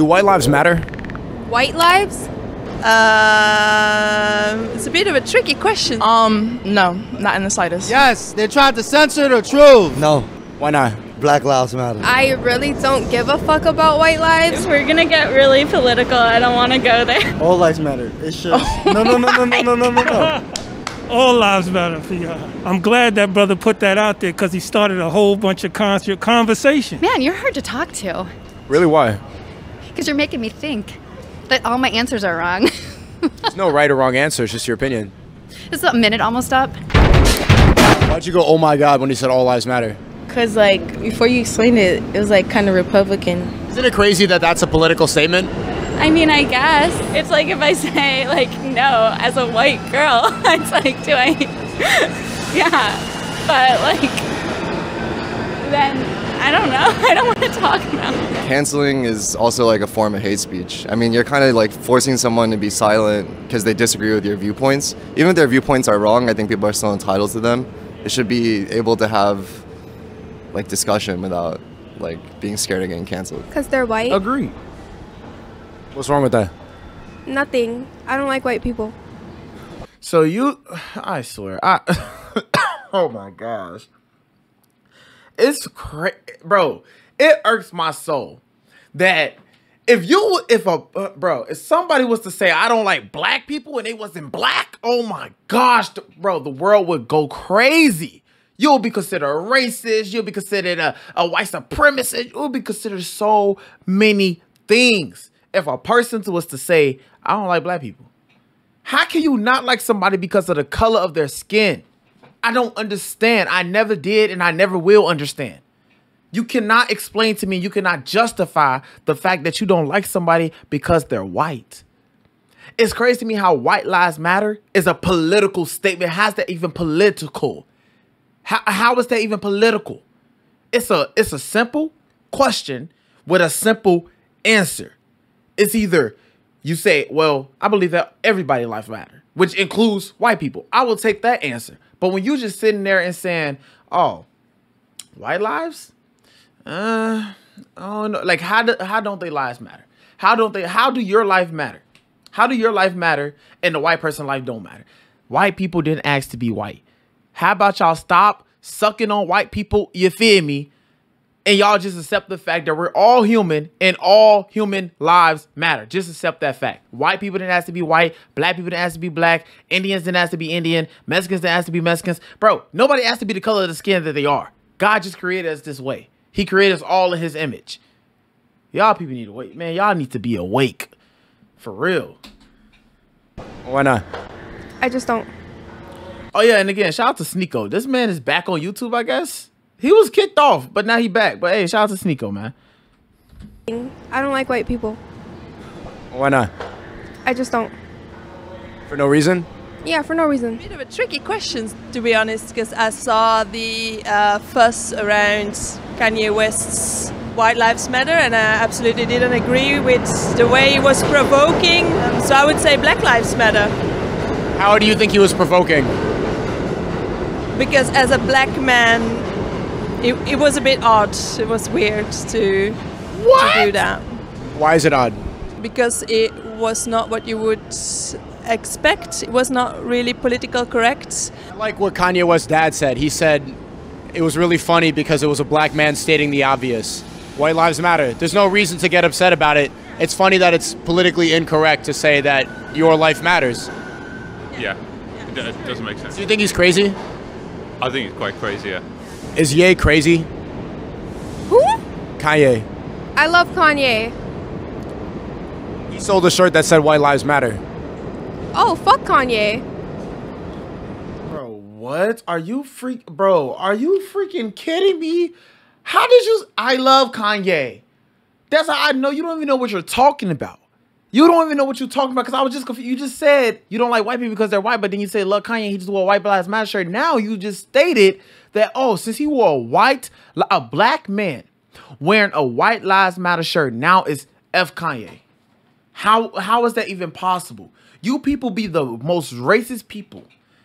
Do white lives matter? White lives? Um, it's a bit of a tricky question. Um, no, not in the slightest. Yes, they tried to censor the truth. No, Why not? Black Lives Matter. I really don't give a fuck about white lives. We're gonna get really political. I don't want to go there. All lives matter. It should. no, no, no, no, no, no, no, no, no. All lives matter for y'all. I'm glad that brother put that out there because he started a whole bunch of con- conversation. Man, you're hard to talk to Really, why? Because you're making me think that all my answers are wrong. There's no right or wrong answer. It's just your opinion. Is the minute almost up? Why'd you go, oh my God, when he said all lives matter? Because, like, before you explained it, it was like kind of Republican. Isn't it crazy that that's a political statement? I mean, I guess it's like if I say like no as a white girl, it's like, do I? yeah, but like then I don't know. I don't want to talk about. it. Canceling is also like a form of hate speech. I mean, you're kind of like forcing someone to be silent because they disagree with your viewpoints. Even if their viewpoints are wrong, I think people are still entitled to them. It should be able to have like discussion without like being scared of getting canceled. Because they're white? Agree. What's wrong with that? Nothing. I don't like white people. So you, I swear, I. oh my gosh, it's crazy, bro. It irks my soul that if you, if a uh, bro, if somebody was to say I don't like black people and they wasn't black, oh my gosh, bro, the world would go crazy. You'll be considered a racist. You'll be considered a, a white supremacist. You'll be considered so many things. If a person was to say, I don't like black people, how can you not like somebody because of the color of their skin? I don't understand. I never did and I never will understand. You cannot explain to me, you cannot justify the fact that you don't like somebody because they're white. It's crazy to me how white lives matter is a political statement. How's that even political? How, how is that even political? It's a it's a simple question with a simple answer. It's either you say, well, I believe that everybody life matter, which includes white people. I will take that answer. But when you just sitting there and saying, oh, white lives? Uh, I don't know. Like how do how don't they lives matter? How don't they how do your life matter? How do your life matter and the white person life don't matter? White people didn't ask to be white. How about y'all stop sucking on white people, you feel me? And y'all just accept the fact that we're all human and all human lives matter. Just accept that fact. White people didn't ask to be white. Black people didn't ask to be black. Indians didn't ask to be Indian. Mexicans didn't ask to be Mexicans. Bro, nobody asked to be the color of the skin that they are. God just created us this way. He created us all in his image. Y'all people need to wait. Man, y'all need to be awake. For real. Why not? I just don't. Oh yeah, and again, shout out to Sneako. This man is back on YouTube, I guess. He was kicked off, but now he back. But hey, shout out to Sneako, man. I don't like white people. Why not? I just don't. For no reason? Yeah, for no reason. bit of a tricky question, to be honest, because I saw the uh, fuss around Kanye West's White Lives Matter, and I absolutely didn't agree with the way he was provoking. So I would say Black Lives Matter, How do you think he was provoking? because as a black man, it, it was a bit odd. It was weird to, to do that Why is it odd? because it was not what you would expect. It was not really political correct. I like what Kanye West's dad said. He said it was really funny because it was a black man stating the obvious. White lives matter. There's no reason to get upset about it. It's funny that it's politically incorrect to say that your life matters. Yeah, it, do- it doesn't make sense. Do you think he's crazy? I think he's quite crazy. Yeah. Is Ye crazy? Who? Kanye. I love Kanye. He sold a shirt that said White Lives Matter. Oh, fuck Kanye. Bro, what? Are you freak bro, are you freaking kidding me? How did you I love Kanye. That's how I know you don't even know what you're talking about. You don't even know what you're talking about because I was just confused. You just said you don't like white people because they're white, but then you say love Kanye. He just wore a white lives matter shirt. Now you just stated that oh, since he wore a white, a black man wearing a white lives matter shirt, now it's f Kanye. How how is that even possible? You people be the most racist people,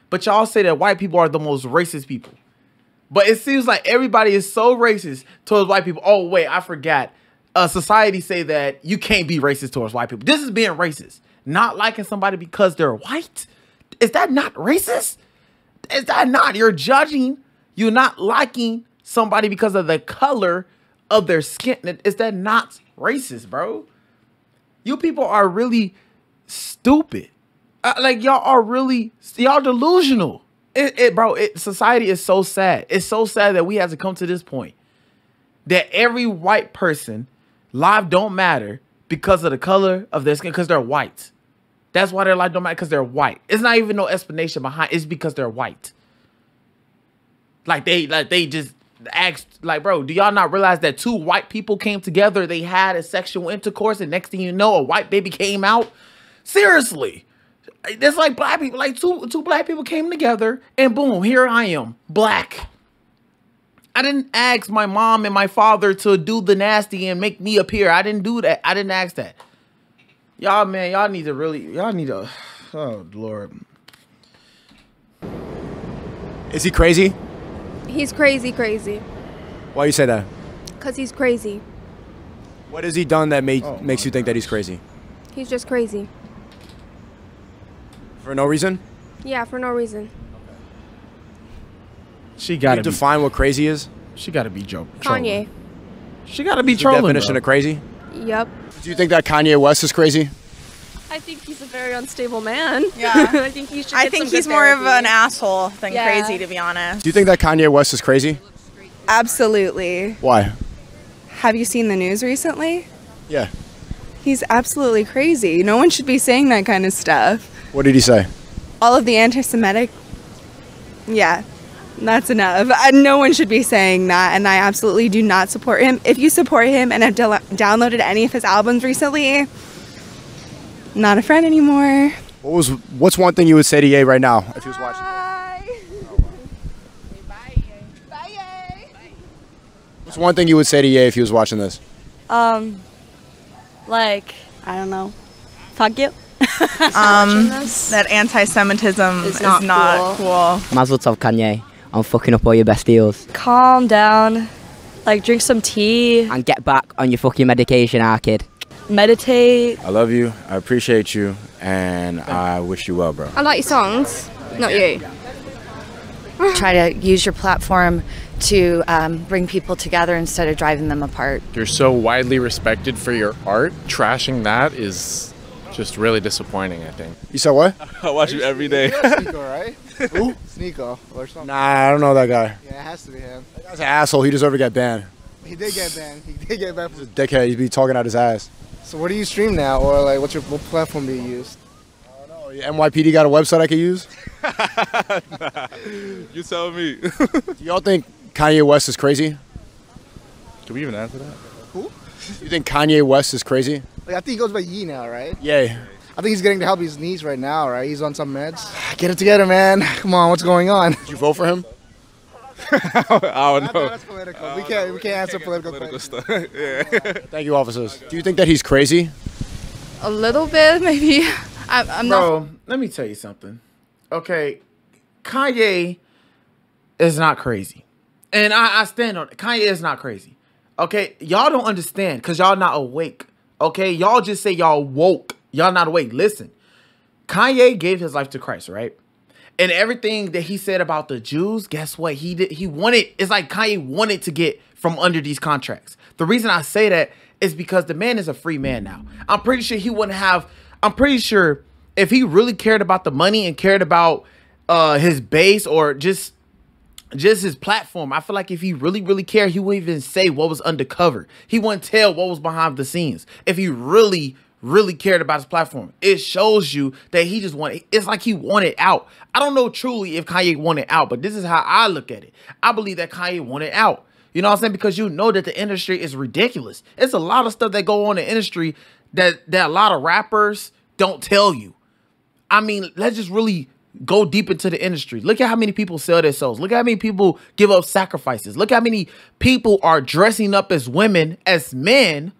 but y'all say that white people are the most racist people. But it seems like everybody is so racist towards white people. Oh wait, I forgot. uh, society say that you can't be racist towards white people. This is being racist. Not liking somebody because they're white. Is that not racist? Is that not? You're judging. You're not liking somebody because of the color of their skin. Is that not racist, bro? You people are really stupid. Uh, like y'all are really y'all delusional. It, it bro. It, society is so sad. It's so sad that we have to come to this point that every white person life don't matter because of the color of their skin because they're white. That's why their life don't matter because they're white. It's not even no explanation behind. It's because they're white. Like they like they just asked like bro do y'all not realize that two white people came together? They had a sexual intercourse and next thing you know a white baby came out? Seriously. It's like black people like two two black people came together and boom here i am black. I didn't ask my mom and my father to do the nasty and make me appear. I didn't do that. I didn't ask that. Y'all man y'all need to really y'all need to oh lord. Is he crazy? He's crazy, crazy. Why you say that? Cause he's crazy. What has he done that make, Oh makes you think that he's crazy? He's just crazy. For no reason? Yeah, for no reason. she gotta be, define what crazy is? she gotta be joking Kanye. she gotta be The trolling definition bro. of crazy? Yep. Do you think that Kanye West is crazy? I think he's a very unstable man. Yeah. I think he should. I think some he's more of an asshole than Yeah. crazy, to be honest. Do you think that Kanye West is crazy? Absolutely. Why? Have you seen the news recently? Yeah. He's absolutely crazy. No one should be saying that kind of stuff. What did he say? All of the anti Semitic. Yeah, that's enough. Uh, no one should be saying that, and I absolutely do not support him. If you support him and have del- downloaded any of his albums recently, not a friend anymore. What was what's one thing you would say to Ye right now if he was watching? Oh, wow. Bye. Bye. What's one thing you would say to Ye if he was watching this? Um, like I don't know. Fuck you. Um, that anti-Semitism is not not, cool. Mazel tov, Kanye. I'm fucking up all your best deals. Calm down. Like drink some tea. And get back on your fucking medication, ah, kid. Meditate. I love you. I appreciate you, and I wish you well, bro. I like your songs, not you. Try to use your platform to um, bring people together instead of driving them apart. You're so widely respected for your art. Trashing that is just really disappointing, I think. You said what? I watch you every day. Sneako, right? Who? Sneako or something. Nah, I don't know that guy. Yeah, it has to be him. That guy's an asshole. He deserved to get banned. He did get banned. He did get banned. For... Dickhead. He'd be talking out his ass. So what do you stream now, or like what's your what platform do you use? NYPD got a website I could use? you tell me. Do y'all think Kanye West is crazy? Can we even answer that? Who? You think Kanye West is crazy? Like I think he goes by Yee now, right? Yay. I think he's getting to help his knees right now, right? He's on some meds. Get it together, man. Come on, what's going on? Did you vote for him? I don't know. That's political. we can't we can't answer political, questions. stuff. yeah. Thank you, officers. Do you think that he's crazy? A little bit, maybe. I, I'm Bro, not. let me tell you something. Okay, Kanye is not crazy, and I, I stand on it. Kanye is not crazy. Okay, y'all don't understand because y'all not awake. Okay, y'all just say y'all woke. Y'all not awake. Listen, Kanye gave his life to Christ, right? And everything that he said about the Jews, guess what? He did. He wanted. It's like Kanye wanted to get from under these contracts. The reason I say that is because the man is a free man now. I'm pretty sure he wouldn't have. I'm pretty sure if he really cared about the money and cared about uh his base or just just his platform. I feel like if he really, really cared, he wouldn't even say what was undercover. He wouldn't tell what was behind the scenes. If he really, really cared about his platform, it shows you that he just wanted. It's like he wanted out. I don't know truly if Kanye wanted out, but this is how I look at it. I believe that Kanye wanted out. You know what I'm saying? Because you know that the industry is ridiculous. It's a lot of stuff that go on in the industry that that a lot of rappers don't tell you. I mean, let's just really go deep into the industry. Look at how many people sell their souls. Look at how many people give up sacrifices. Look at how many people are dressing up as women, as men,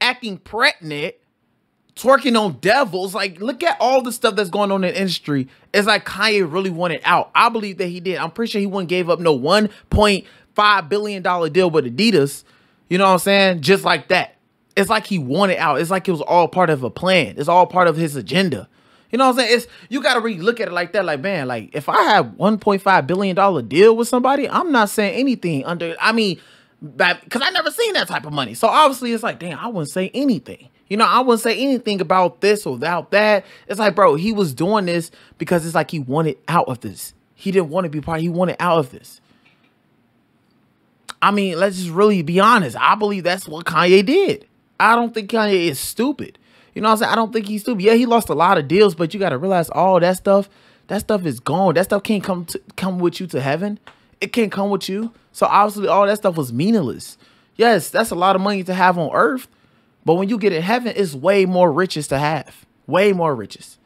acting pregnant, twerking on devils. Like, look at all the stuff that's going on in the industry. It's like Kanye really wanted out. I believe that he did. I'm pretty sure he wouldn't gave up no $1.5 billion deal with Adidas. You know what I'm saying? Just like that. It's like he wanted out. It's like it was all part of a plan. It's all part of his agenda. You know what I'm saying? It's you gotta really look at it like that. Like, man, like if I have 1.5 billion dollar deal with somebody, I'm not saying anything under. I mean, because I never seen that type of money. So obviously, it's like, damn, I wouldn't say anything. You know, I wouldn't say anything about this or about that. It's like, bro, he was doing this because it's like he wanted out of this. He didn't want to be part. He wanted out of this. I mean, let's just really be honest. I believe that's what Kanye did. I don't think Kanye is stupid. You know what I'm saying? I don't think he's stupid. Yeah, he lost a lot of deals, but you got to realize all that stuff, that stuff is gone. That stuff can't come to come with you to heaven. It can't come with you. So obviously all that stuff was meaningless. Yes, that's a lot of money to have on earth, but when you get in heaven, it's way more riches to have. Way more riches.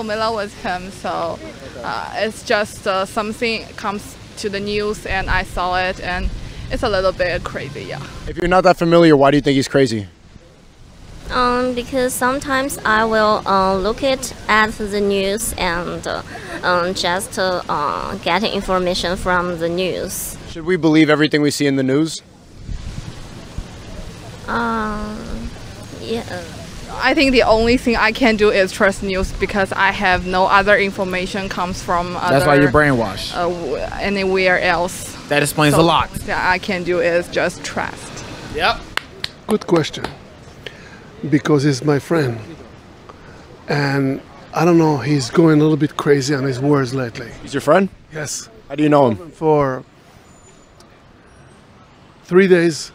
familiar with him, so uh, it's just uh, something comes to the news and I saw it and it's a little bit crazy, yeah. If you're not that familiar, why do you think he's crazy? Um, because sometimes I will uh, look it at the news and uh, um, just uh, get information from the news. Should we believe everything we see in the news? Um, yeah. I think the only thing I can do is trust news because I have no other information comes from other, That's why you're brainwashed. Uh, anywhere else. That explains So a lot. That I can do is just trust. Yep. Good question. Because he's my friend. And I don't know, he's going a little bit crazy on his words lately. He's your friend? Yes. How do you know him? For three days,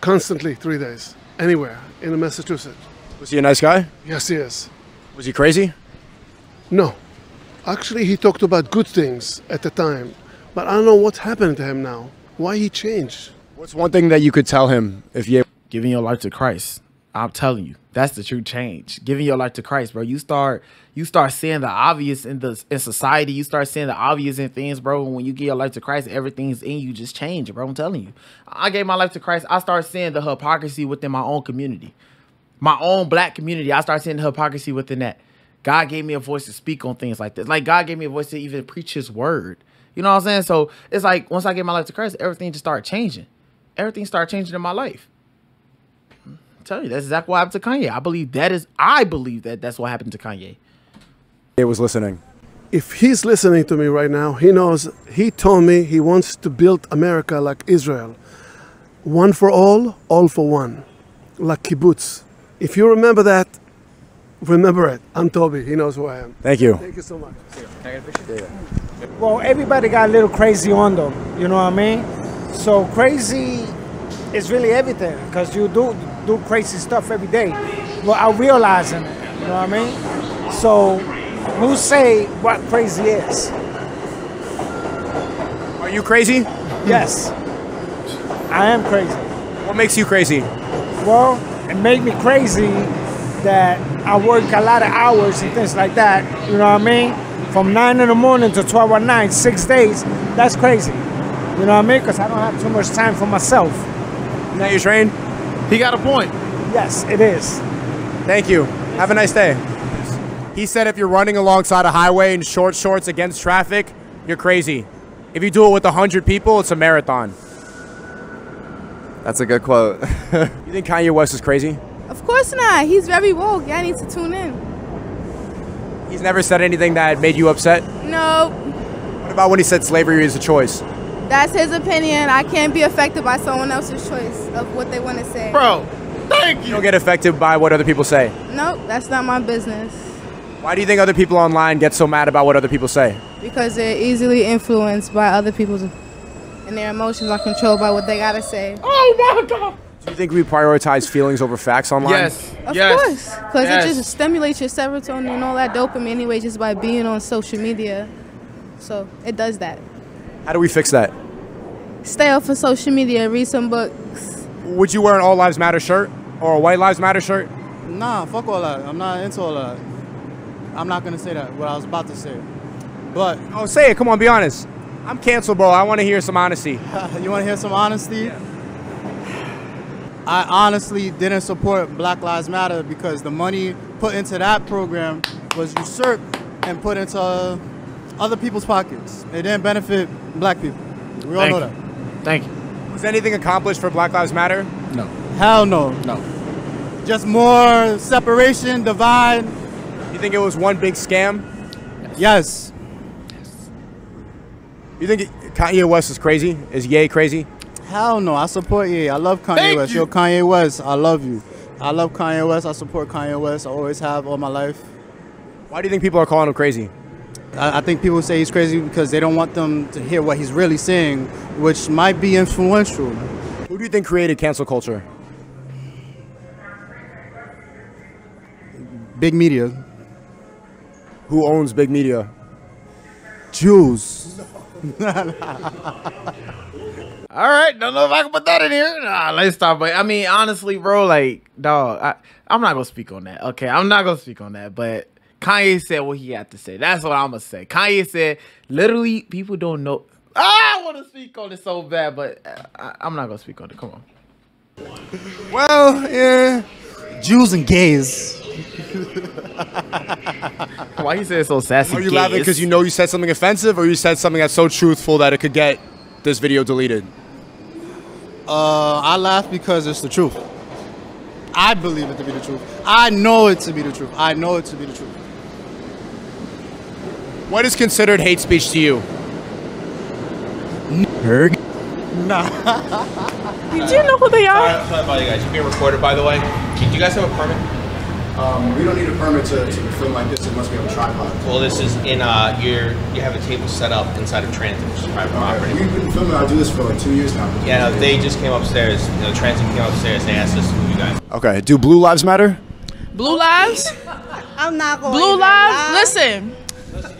constantly three days, anywhere in Massachusetts. Was he a nice guy? Yes, he is. Was he crazy? No. Actually, he talked about good things at the time, but I don't know what happened to him now. Why he changed? What's one thing that you could tell him if you giving your life to Christ. I'm telling you, that's the true change. Giving your life to Christ, bro. You start you start seeing the obvious in the in society. You start seeing the obvious in things, bro. And when you give your life to Christ, everything's in you just change, bro. I'm telling you. I gave my life to Christ. I start seeing the hypocrisy within my own community. My own black community. I start seeing the hypocrisy within that. God gave me a voice to speak on things like this. Like God gave me a voice to even preach his word. You know what I'm saying? So it's like once I gave my life to Christ, everything just started changing. Everything started changing in my life. I'm telling you, that's exactly what happened to Kanye. I believe that is I believe that that's what happened to Kanye. It was listening. If he's listening to me right now, he knows he told me he wants to build America like Israel. One for all, all for one. Like kibbutz. If you remember that, remember it. I'm Toby. He knows who I am. Thank you. Thank you so much. Well, everybody got a little crazy on them. You know what I mean? So crazy is really everything because you do do crazy stuff every day without realizing it. You know what I mean? So who say what crazy is? Are you crazy? Yes, I am crazy. What makes you crazy? Well, it made me crazy that I work a lot of hours and things like that. You know what I mean? From 9 in the morning to 12 at night, six days. That's crazy. You know what I mean? Because I don't have too much time for myself. Now you train? He got a point. Yes, it is. Thank you. Have a nice day. He said if you're running alongside a highway in short shorts against traffic, you're crazy. If you do it with 100 people, it's a marathon. That's a good quote. You think Kanye West is crazy? Of course not. He's very woke. Y'all need to tune in. He's never said anything that made you upset? No, What about when he said slavery is a choice? That's his opinion. I can't be affected by someone else's choice of what they want to say. Bro, thank You don't get affected by what other people say. Nope, that's not my business. Why do you think other people online get so mad about what other people say? Because they're easily influenced by other people's, and their emotions are controlled by what they gotta say. Oh my god. Do you think we prioritize feelings over facts online? Yes. Of yes. course, because Yes. it just stimulates your serotonin and all that dopamine anyway, just by being on social media. So it does that. How do we fix that? Stay off of social media, read some books. Would you wear an All Lives Matter shirt or a White Lives Matter shirt? Nah, fuck all that. I'm not into all that. I'm not gonna say that. What I was about to say, but oh, say it. Come on, be honest. I'm canceled, bro. I want to hear some honesty. you want to hear some honesty? Yeah. I honestly didn't support Black Lives Matter because the money put into that program was usurped and put into uh, other people's pockets. It didn't benefit black people. We all Thank know you. that. Thank you. Was anything accomplished for Black Lives Matter? No. Hell no. No. Just more separation, divide. You think it was one big scam? Yes. yes. You think Kanye West is crazy? Is Ye crazy? Hell no. I support Ye. I love Kanye Thank West. you. Yo, Kanye West, I love you. I love Kanye West. I support Kanye West. I always have all my life. Why do you think people are calling him crazy? I, I think people say he's crazy because they don't want them to hear what he's really saying, which might be influential. Who do you think created cancel culture? Big media. Who owns big media? Jews. All right, don't know if I can put that in here. Nah, let's stop. But I mean, honestly, bro, like, dog, I, I'm not gonna speak on that. Okay, I'm not gonna speak on that. But Kanye said what he had to say. That's what I'm gonna say. Kanye said, literally, people don't know. Ah, I want to speak on it so bad, but uh, I, I'm not gonna speak on it. Come on. Well, yeah. Jews and gays. Why you say it so sassy? Are you laughing because you know you said something offensive, or you said something that's so truthful that it could get this video deleted? Uh, I laugh because it's the truth. I believe it to be the truth. I know it to be the truth. I know it to be the truth. What is considered hate speech to you? Nerd. Nah. Do you know who they are? Sorry, sorry about you guys. You're being recorded, by the way. Do you guys have a permit? Um, we don't need a permit to, to film like this unless we have a tripod. Well, this is in uh, your. You have a table set up inside of Transit, which is private property. We've been filming. I do this for like two years now. Yeah, no, they just came upstairs. You know, Transit came upstairs. They asked us to move you guys. Okay. Do blue lives matter? Blue lives? I'm not going Blue to lives? lie. Listen,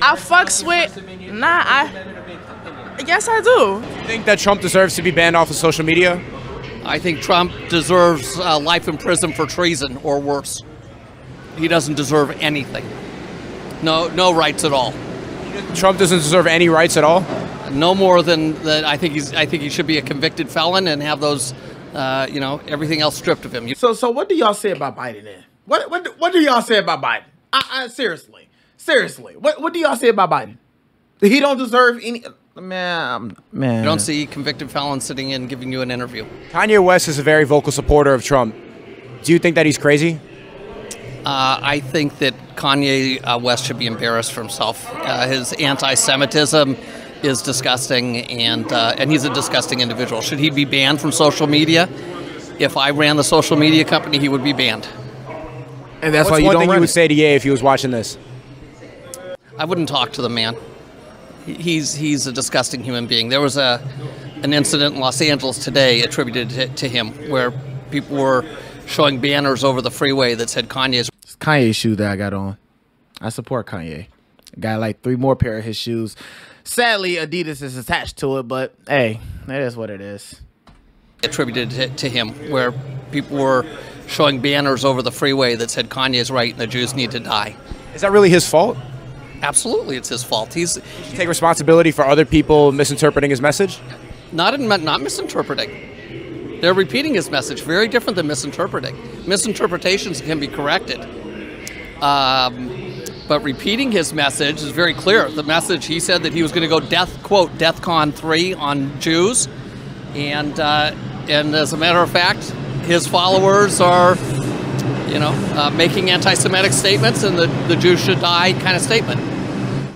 I fucks with. Nah, I. Yes, I do. You think that Trump deserves to be banned off of social media? I think Trump deserves uh, life in prison for treason or worse. He doesn't deserve anything. No, no rights at all. Trump doesn't deserve any rights at all. No more than that. I think he's. I think he should be a convicted felon and have those, uh, you know, everything else stripped of him. So, so what do y'all say about Biden then? What, what, what do y'all say about Biden? I, I, seriously, seriously, what, what do y'all say about Biden? He don't deserve any. Man, man. You don't see convicted felons sitting in giving you an interview. Kanye West is a very vocal supporter of Trump. Do you think that he's crazy? Uh, I think that Kanye uh, West should be embarrassed for himself. Uh, his anti-Semitism is disgusting, and uh, and he's a disgusting individual. Should he be banned from social media? If I ran the social media company, he would be banned. And that's What's why you one don't thing run you would it. say to Ye if he was watching this? I wouldn't talk to the man. He's he's a disgusting human being. There was a an incident in Los Angeles today attributed to, to him where people were showing banners over the freeway that said Kanye's It's Kanye's shoe that I got on. I support Kanye. Got like three more pair of his shoes. Sadly, Adidas is attached to it, but hey, that is what it is. attributed to, to him where people were showing banners over the freeway that said Kanye's right and the Jews need to die. Is that really his fault? Absolutely, it's his fault. He's he take responsibility for other people misinterpreting his message? not in, not misinterpreting. They're repeating his message, very different than misinterpreting. Misinterpretations can be corrected. Um, but repeating his message is very clear. The message he said that he was going to go death quote DeathCon three on Jews, and uh, and as a matter of fact, his followers are, you know, uh, making anti-Semitic statements and the the Jews should die kind of statement.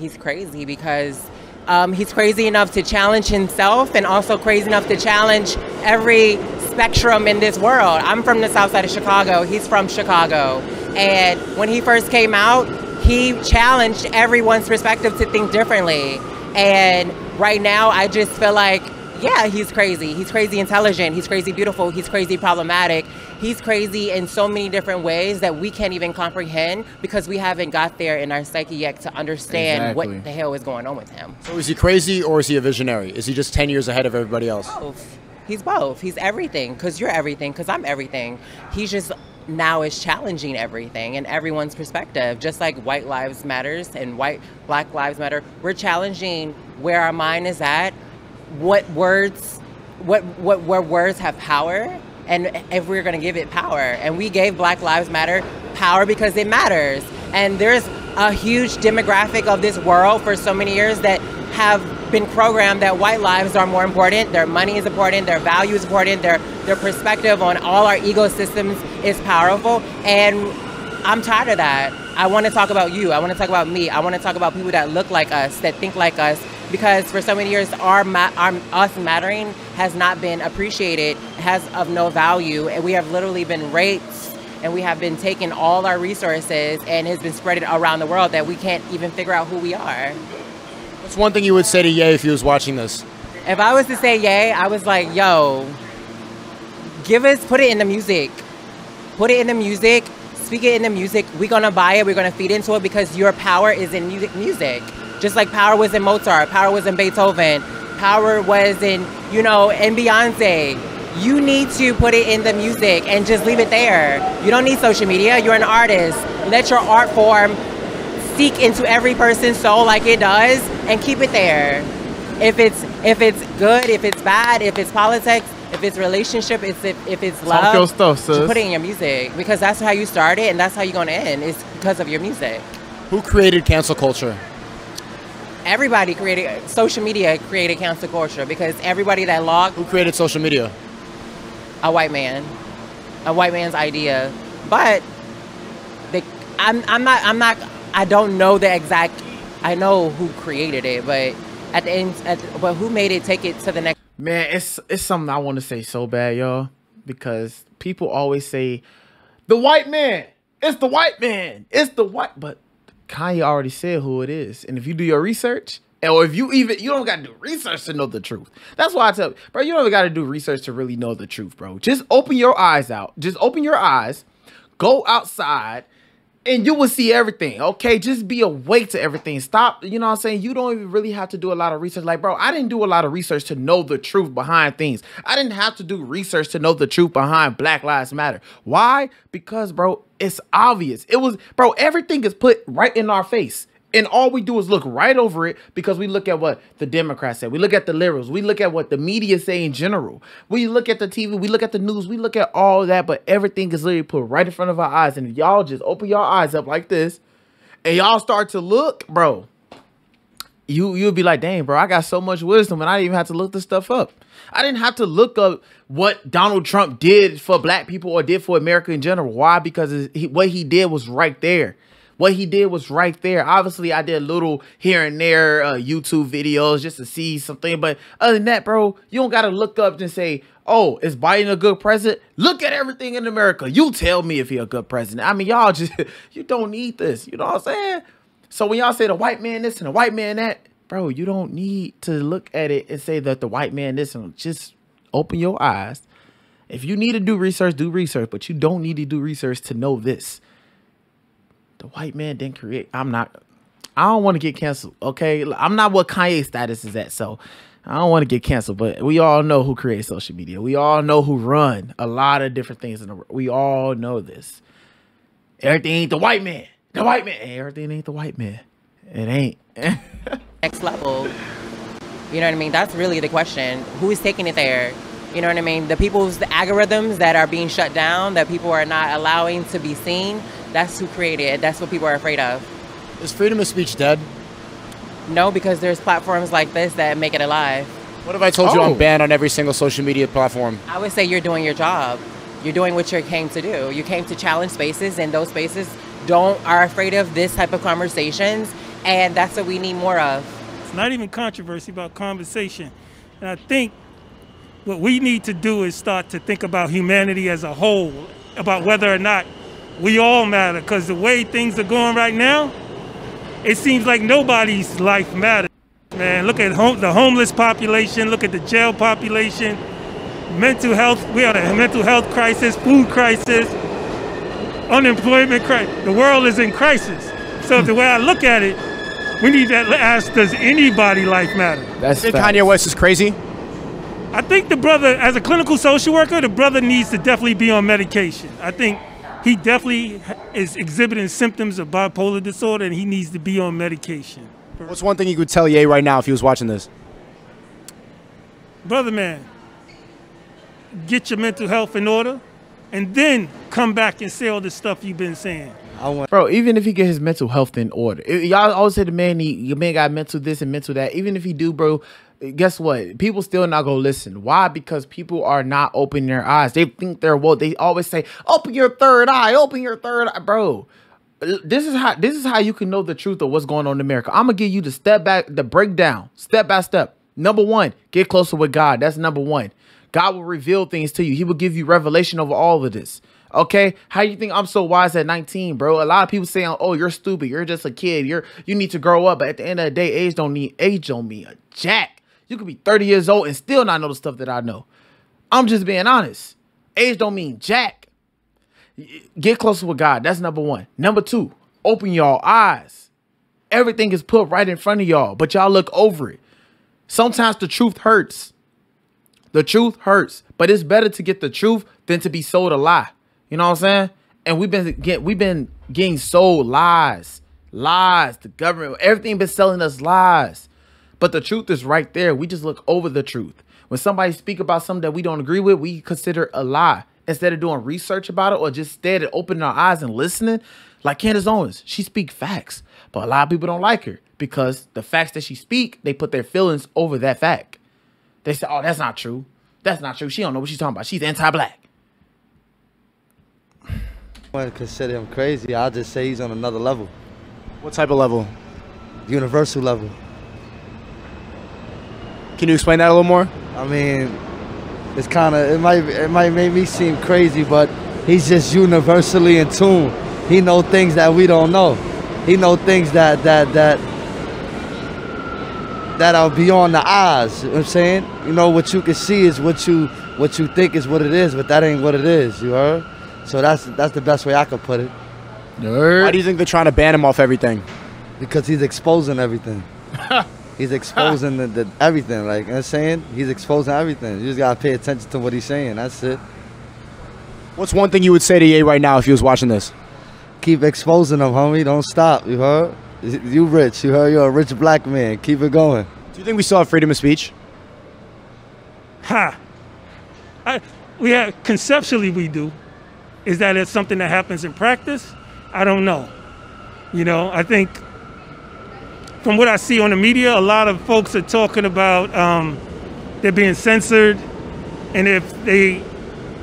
He's crazy because um, he's crazy enough to challenge himself and also crazy enough to challenge every spectrum in this world. I'm from the south side of Chicago. He's from Chicago. And when he first came out, he challenged everyone's perspective to think differently. And right now, I just feel like, yeah, he's crazy. He's crazy intelligent. He's crazy beautiful. He's crazy problematic. He's crazy in so many different ways that we can't even comprehend because we haven't got there in our psyche yet to understand Exactly. what the hell is going on with him. So is he crazy or is he a visionary? Is he just 10 years ahead of everybody else? Both. He's both. He's everything because you're everything because I'm everything. He's just now is challenging everything and everyone's perspective, just like white lives matters and white black lives matter. We're challenging where our mind is at, what words, what what where words have power, and if we're going to give it power. And we gave Black Lives Matter power because it matters. And there's a huge demographic of this world for so many years that have been programmed that white lives are more important, their money is important, their value is important, their their perspective on all our ecosystems is powerful, and I'm tired of that. I want to talk about you. I want to talk about me. I want to talk about people that look like us, that think like us, because for so many years, our, our us mattering has not been appreciated, has of no value, and we have literally been raped, and we have been taking all our resources, and has been spread around the world that we can't even figure out who we are. What's one thing you would say to Ye if he was watching this? If I was to say yay, I was like, yo, give us, put it in the music. Put it in the music, speak it in the music. We're gonna buy it, we're gonna feed into it because your power is in music. music. Just like power was in Mozart, power was in Beethoven, power was in, you know, in Beyonce. You need to put it in the music and just leave it there. You don't need social media, you're an artist. Let your art form seek into every person's soul like it does and keep it there. If it's if it's good, if it's bad, if it's politics, if it's relationship, if if, if it's Talk love, your stuff, just sis. put it in your music because that's how you started and that's how you're gonna end. It's because of your music. Who created cancel culture? Everybody created social media created cancel culture because everybody that logged Who created social media? a white man, a white man's idea. But they, I'm I'm not I'm not I don't know the exact. I know who created it, but at the end, at, but who made it take it to the next? Man, it's it's something I want to say so bad, y'all, because people always say the white man. It's the white man. It's the white, but Kanye already said who it is. And if you do your research, or if you even you don't got to do research to know the truth. That's why I tell bro, you don't even got to do research to really know the truth, bro. Just open your eyes out. Just open your eyes. Go outside and you will see everything. Okay, just be awake to everything. Stop, you know what I'm saying? You don't even really have to do a lot of research. Like, bro, I didn't do a lot of research to know the truth behind things. I didn't have to do research to know the truth behind Black Lives Matter. Why? Because, bro, it's obvious. It was, bro, everything is put right in our face. And all we do is look right over it because we look at what the Democrats say. We look at the liberals. We look at what the media say in general. We look at the TV. We look at the news. We look at all that, but everything is literally put right in front of our eyes. And y'all just open your eyes up like this and y'all start to look, bro, you you'll be like, dang, bro, I got so much wisdom and I didn't even have to look this stuff up. I didn't have to look up what Donald Trump did for black people or did for America in general. Why? Because he, what he did was right there. What he did was right there. Obviously, I did little here and there uh, YouTube videos just to see something. But other than that, bro, you don't got to look up and say, oh, is Biden a good president? Look at everything in America. You tell me if he a good president. I mean, y'all just, you don't need this. You know what I'm saying? So when y'all say the white man this and the white man that, bro, you don't need to look at it and say that the white man this and just open your eyes. If you need to do research, do research, but you don't need to do research to know this. The white man didn't create. I'm not. I don't want to get canceled. Okay, I'm not what Kanye status is at, so I don't want to get canceled. But we all know who creates social media. We all know who run a lot of different things in the world. We all know this. Everything ain't the white man. The white man. Everything ain't the white man. It ain't. next level. You know what I mean? That's really the question. Who is taking it there? You know what I mean? The people's the algorithms that are being shut down, that people are not allowing to be seen, that's who created it. That's what people are afraid of. Is freedom of speech dead? No, because there's platforms like this that make it alive. What if I told you Oh. I'm banned on every single social media platform? I would say you're doing your job. You're doing what you came to do. You came to challenge spaces, and those spaces don't are afraid of this type of conversations, and that's what we need more of. It's not even controversy about conversation. And I think what we need to do is start to think about humanity as a whole, about whether or not we all matter. Because the way things are going right now, it seems like nobody's life matters. Man, look at home, the homeless population, look at the jail population, mental health, we have a mental health crisis, food crisis, unemployment crisis. The world is in crisis. So the way I look at it, we need to ask, does anybody life matter? That's think Kanye West is crazy. I think the brother, as a clinical social worker, the brother needs to definitely be on medication. I think he definitely is exhibiting symptoms of bipolar disorder and he needs to be on medication. What's one thing you could tell Ye right now if he was watching this? Brother man, get your mental health in order and then come back and say all the stuff you've been saying. Bro, even if he get his mental health in order, y'all always say the man, he, your man got mental this and mental that. Even if he do, bro, guess what? People still not gonna listen. Why? Because people are not opening their eyes. They think they're woke. They always say, "Open your third eye, open your third eye," bro. This is how this is how you can know the truth of what's going on in America. I'm gonna give you the step back, the breakdown, step by step. Number one, get closer with God. That's number one. God will reveal things to you. He will give you revelation over all of this. Okay, how you think I'm so wise at 19, bro? A lot of people saying, "Oh, you're stupid. You're just a kid. You're you need to grow up." But at the end of the day, age don't need age on me a jack. You could be 30 years old and still not know the stuff that I know. I'm just being honest. Age don't mean jack. Get closer with God. That's number one. Number two, open y'all eyes. Everything is put right in front of y'all, but y'all look over it. Sometimes the truth hurts. The truth hurts, but it's better to get the truth than to be sold a lie. You know what I'm saying? And we've been get we've been getting sold lies, lies. The government, everything been selling us lies. But the truth is right there. We just look over the truth. When somebody speak about something that we don't agree with, we consider a lie instead of doing research about it or just instead of opening our eyes and listening. Like Candace Owens, she speak facts, but a lot of people don't like her because the facts that she speak, they put their feelings over that fact. They say, "Oh, that's not true. That's not true. She don't know what she's talking about. She's anti-black." I wouldn't consider him crazy. I'll just say he's on another level. What type of level? Universal level. Can you explain that a little more? I mean, it's kind of it might it might make me seem crazy, but he's just universally in tune. He know things that we don't know. He know things that that that that are beyond the eyes. You know what I'm saying? You know what you can see is what you what you think is what it is, but that ain't what it is. You heard? So that's that's the best way I could put it. Why do you think they're trying to ban him off everything? Because he's exposing everything. he's exposing the, the everything. Like you know I'm saying, he's exposing everything. You just gotta pay attention to what he's saying. That's it. What's one thing you would say to Ye right now if he was watching this? Keep exposing them, homie. Don't stop. You heard? You rich. You heard? You're a rich black man. Keep it going. Do you think we still have freedom of speech? Ha! I, we have conceptually we do. Is that it's something that happens in practice? I don't know. You know, I think from what I see on the media, a lot of folks are talking about um, they're being censored, and if they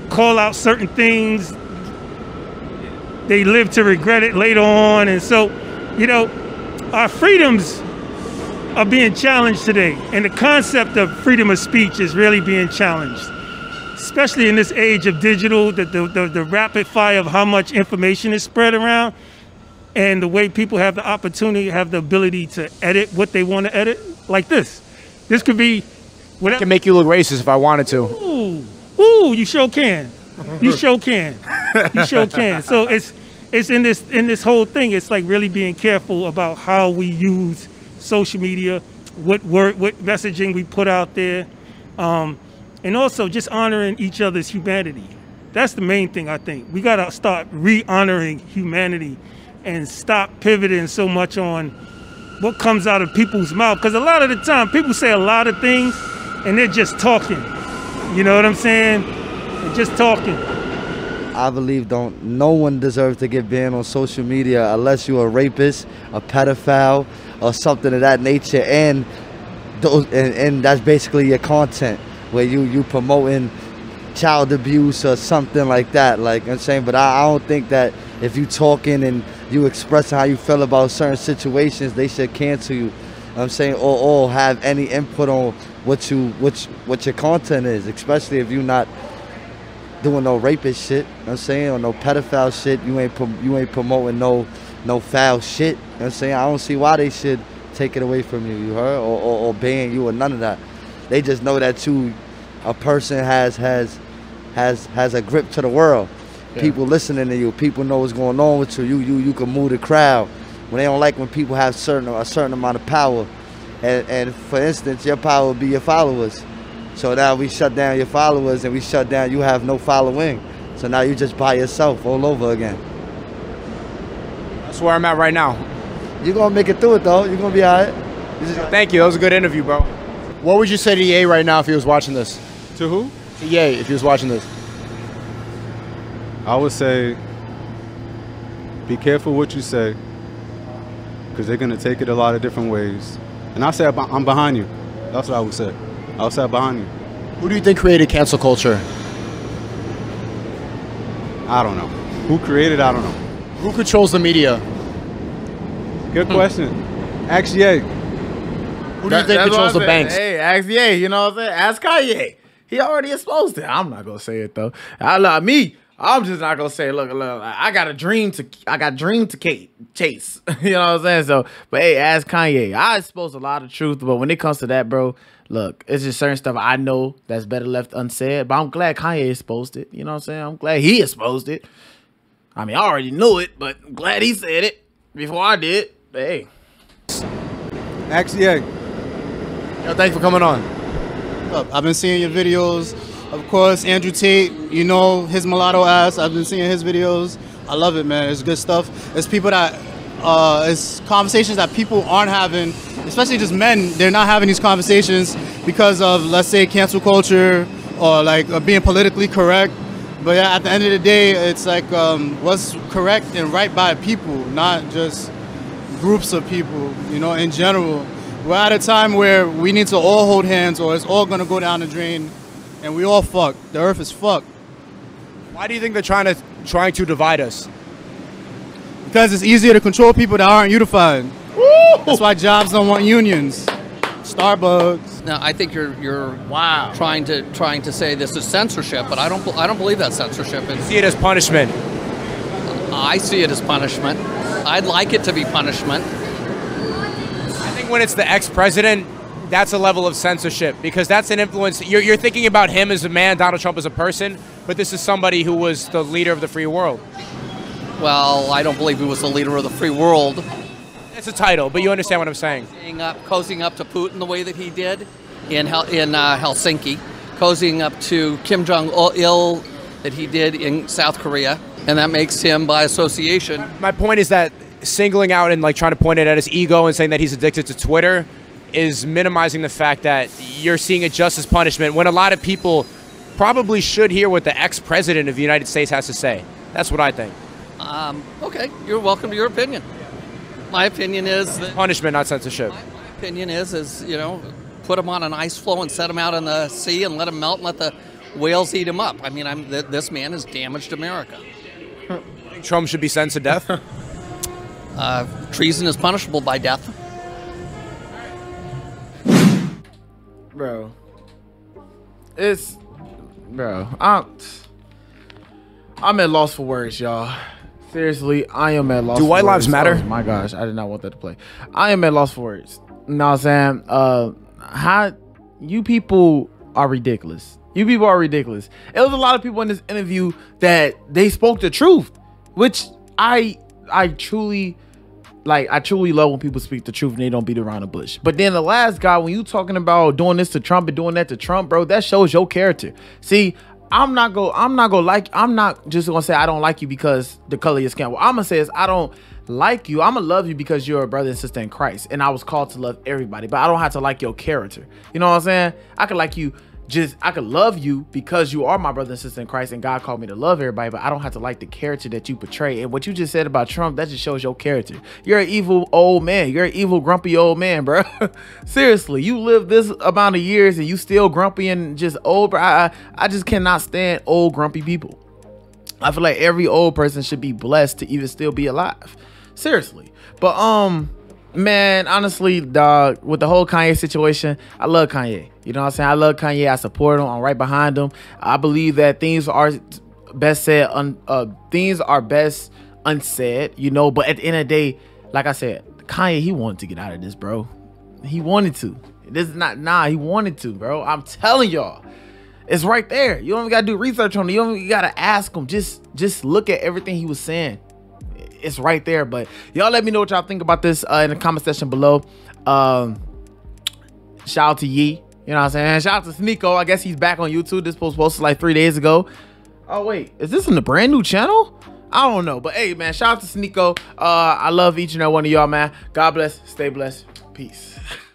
call out certain things, they live to regret it later on. And so, you know, our freedoms are being challenged today, and the concept of freedom of speech is really being challenged especially in this age of digital, the, the, the, the, rapid fire of how much information is spread around, and the way people have the opportunity, have the ability to edit what they want to edit, like this. This could be whatever. I can make you look racist if I wanted to. Ooh, ooh, you sure can. You sure can. You sure can. So it's it's in this in this whole thing. It's like really being careful about how we use social media, what word, what messaging we put out there. Um, and also just honoring each other's humanity. That's the main thing I think. We got to start re-honoring humanity and stop pivoting so much on what comes out of people's mouth because a lot of the time people say a lot of things and they're just talking. You know what I'm saying? They're just talking. I believe don't no one deserves to get banned on social media unless you're a rapist, a pedophile, or something of that nature and those and, and that's basically your content where you you promoting child abuse or something like that. Like I'm saying, but I, I don't think that if you talking and you expressing how you feel about certain situations, they should cancel you. I'm saying, or, or have any input on what you what what your content is, especially if you're not doing no rapist shit. I'm saying, or no pedophile shit. You ain't you ain't promoting no no foul shit. I'm saying, I don't see why they should take it away from you. You heard, or, or, or ban you or none of that. They just know that you, a person has has has has a grip to the world. Yeah. People listening to you. People know what's going on with you. You you you can move the crowd. When they don't like when people have certain a certain amount of power, and and for instance, your power will be your followers. So now we shut down your followers and we shut down. You have no following. So now you just by yourself all over again. That's where I'm at right now. You're gonna make it through it though. You're gonna be alright. Thank you. That was a good interview, bro. What would you say to Ye right now if he was watching this? To who? To Ye, if he was watching this. I would say be careful what you say because they're going to take it a lot of different ways. And I say I'm I'm behind you. That's what I would say. I would say I'm behind you. Who do you think created cancel culture? I don't know. Who created? I don't know. Who controls the media? Good hmm. question. Actually, Who do you think controls the banks? Hey, ask Ye. You know what I'm saying? Ask Kanye. He already exposed it. I'm not gonna say it though. I love me. I'm just not gonna say. Look, look. I got a dream to. I got dream to Kate chase. you know what I'm saying? So, but hey, ask Kanye. I expose a lot of truth, but when it comes to that, bro, look, it's just certain stuff I know that's better left unsaid. But I'm glad Kanye exposed it. You know what I'm saying? I'm glad he exposed it. I mean, I already knew it, but I'm glad he said it before I did. But hey, Actually, yeah. Yo, thanks for coming on. I've been seeing your videos. Of course, Andrew Tate, you know his mulatto ass. I've been seeing his videos. I love it, man. It's good stuff. It's people that, uh, it's conversations that people aren't having, especially just men. They're not having these conversations because of, let's say, cancel culture or like uh, being politically correct. But yeah, at the end of the day, it's like um, what's correct and right by people, not just groups of people, you know, in general. We're at a time where we need to all hold hands or it's all gonna go down the drain and we all fucked. The earth is fucked. Why do you think they're trying to trying to divide us? Because it's easier to control people that aren't unified. That's why jobs don't want unions. Starbucks. Now, I think you're you're wow trying to trying to say this is censorship, but I don't I don't believe that censorship. It's, See it as punishment. I see it as punishment. I'd like it to be punishment. When it's the ex-president, that's a level of censorship because that's an influence. You're, you're thinking about him as a man, Donald Trump as a person, but this is somebody who was the leader of the free world. Well, I don't believe he was the leader of the free world. It's a title, but you understand what I'm saying. Cozying up, cozying up to Putin the way that he did in Hel- in uh, Helsinki, cozying up to Kim Jong Il that he did in South Korea, and that makes him, by association, My point is that singling out and like trying to point it at his ego and saying that he's addicted to Twitter is minimizing the fact that you're seeing it just as punishment when a lot of people probably should hear what the ex-president of the United States has to say. That's what I think. um, okay, you're welcome to your opinion. My opinion is that Punishment, not censorship. My opinion is is you know put him on an ice floe and set him out in the sea and let him melt and let the whales eat him up. I mean, I'm th- this man has damaged America. Trump should be sentenced to death. Uh, treason is punishable by death. bro. It's, bro. I'm, I'm at loss for words, y'all. Seriously, I am at loss. Do for white lives words. matter? Oh my gosh, I did not want that to play. I am at loss for words. You know what I'm saying? Uh, how you people are ridiculous. You people are ridiculous. It was a lot of people in this interview that they spoke the truth, which I I truly like I truly love when people speak the truth and they don't beat around the bush. But then the last guy, when you talking about doing this to Trump and doing that to Trump, bro, that shows your character. See, I'm not go I'm not gonna like I'm not just gonna say I don't like you because the color of your skin. What I'm gonna say is I don't like you. I'm gonna love you because you're a brother and sister in Christ. And I was called to love everybody, but I don't have to like your character. You know what I'm saying? I could like you just I could love you because you are my brother and sister in Christ and God called me to love everybody, but I don't have to like the character that you portray. And what you just said about Trump, that just shows your character. You're an evil old man. You're an evil, grumpy old man, bro. Seriously, you live this amount of years and you still grumpy and just old, bro. I, I, I just cannot stand old, grumpy people. I feel like every old person should be blessed to even still be alive. Seriously. But um man, honestly, dog, with the whole Kanye situation, I love Kanye. You know what I'm saying? I love Kanye. I support him. I'm right behind him. I believe that things are best said un, uh things are best unsaid, you know, but at the end of the day, like I said, Kanye, he wanted to get out of this, bro. He wanted to. This is not nah, he wanted to, bro. I'm telling y'all. It's right there. You don't even gotta do research on it. You don't even gotta ask him. Just just look at everything he was saying. It's right there. But y'all let me know what y'all think about this uh, in the comment section below. Um shout out to Ye. You know what I'm saying? Shout out to Sneako. I guess he's back on YouTube. This post posted like three days ago. Oh wait, is this in the brand new channel? I don't know. But hey man, shout out to Sneako. Uh I love each and every one of y'all, man. God bless. Stay blessed. Peace.